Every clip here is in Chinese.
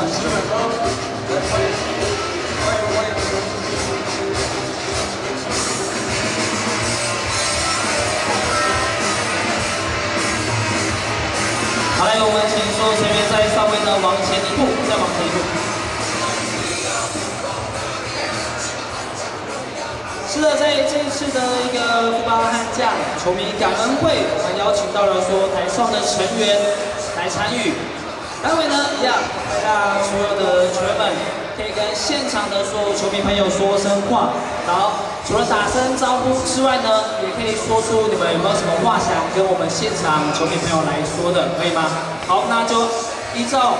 好来，我们请所有成员再稍微的往前一步，再往前一步。是的，在这一次的一个富邦悍将球迷感恩会，我们邀请到了说台上的成员来参与。待会呢，一样会让所有的球员们可以跟现场的所有球迷朋友说声话。好，除了打声招呼之外呢，也可以说出你们有没有什么话想跟我们现场球迷朋友来说的，可以吗？好，那就依照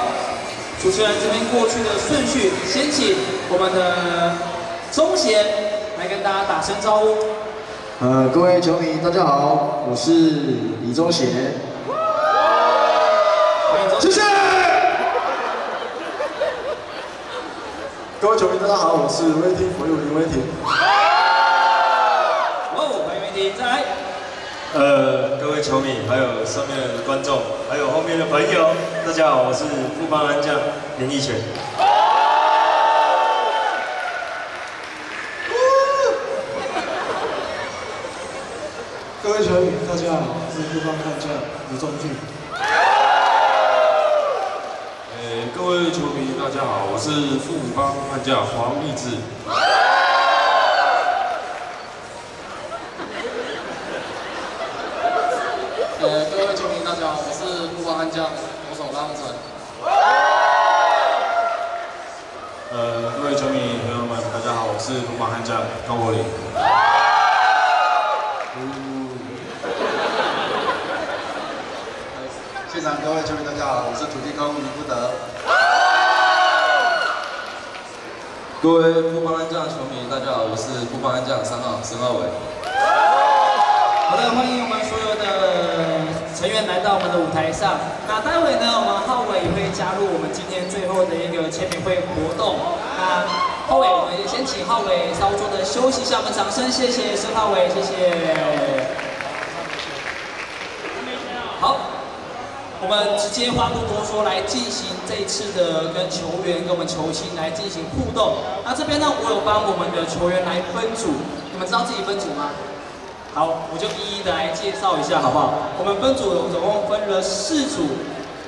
主持人这边过去的顺序，先请我们的钟贤。来跟大家打声招呼。呃，各位球迷，大家好，我是李宗贤。谢谢。各位球迷，大家好，我是威霆朋友林威霆。哦，欢迎威霆，再来。呃，各位球迷，还有上面的观众，还有后面的朋友，大家好，我是富邦安将林义全。各位球迷，大家好，我是富邦悍将吴宗俊。大家好，我是富邦悍将黄立志。呃，各位球迷，大家好，我是富邦悍将左手拉成。呃，各位球迷朋友们，大家好，我是富邦悍将高国林。现场各位球迷，大家好，我是土地公李福德。各位富邦安将球迷，大家好，我是富邦安将三号申浩伟。好的，欢迎我们所有的成员来到我们的舞台上。那待会呢，我们浩伟也会加入我们今天最后的一个签名会活动。那浩伟，我们也先请浩伟稍作的休息一下，我们掌声谢谢申浩伟，谢谢。好。我们直接话不多说，来进行这一次的跟球员、跟我们球星来进行互动。那这边呢，我有帮我们的球员来分组，你们知道自己分组吗？好，我就一一的来介绍一下，好不好？我们分组总共分了四组，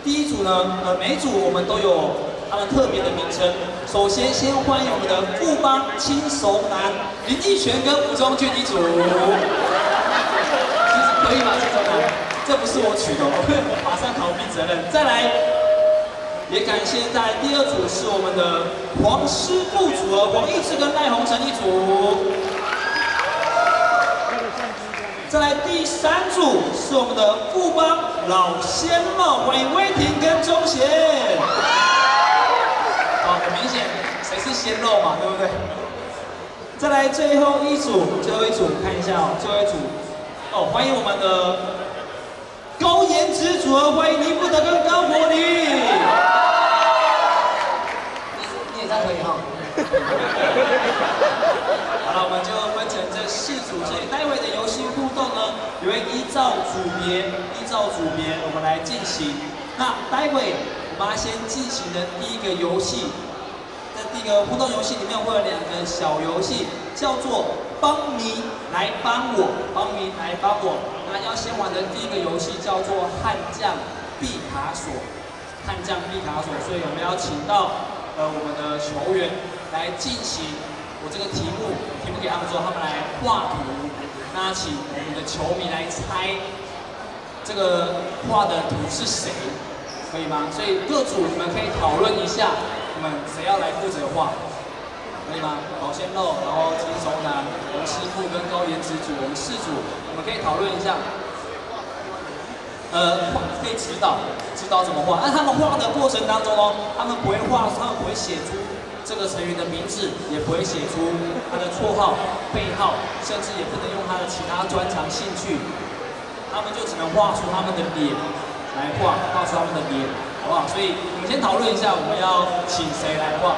第一组呢，呃，每组我们都有它的特别的名称。首先，先欢迎我们的富邦轻熟男林义全跟吴宗俊一组，可以吗？轻熟男。这不是我取的，我马上逃避责任。再来，也感谢在第二组是我们的黄师傅组合，黄义志跟赖鸿成一组。再来第三组是我们的富邦老仙帽，欢迎威霆跟钟贤。好，很明显谁是鲜肉嘛，对不对？再来最后一组，最后一组看一下哦，最后一组哦，欢迎我们的。高颜值组合，欢迎尼布德跟高柏林。你你也这样可以哈。好了，我们就分成这四组，所以待会的游戏互动呢，也会依照组别，依照组别我们来进行。那待会我们要先进行的第一个游戏，在第一个互动游戏里面会有两个小游戏，叫做帮你来帮我，帮你来帮我。那要先玩的第一个游戏叫做悍将毕卡索，悍将毕卡索，所以我们要请到呃我们的球员来进行我这个题目，题目给他们之后，他们来画图，那请我们的球迷来猜这个画的图是谁，可以吗？所以各组你们可以讨论一下，你们谁要来负责画，可以吗？保鲜肉，然后轻熟男、师傅跟高颜值组，我们四组。我们可以讨论一下，呃，画可以指导指导怎么画。那他们画的过程当中哦，他们不会画，他们不会写出这个成员的名字，也不会写出他的绰号、背号，甚至也不能用他的其他专长兴趣。他们就只能画出他们的脸来画，画出他们的脸，好不好？所以我们先讨论一下，我们要请谁来画？